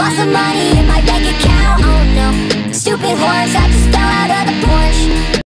Lost some money in my bank account, oh no. Stupid horns, I just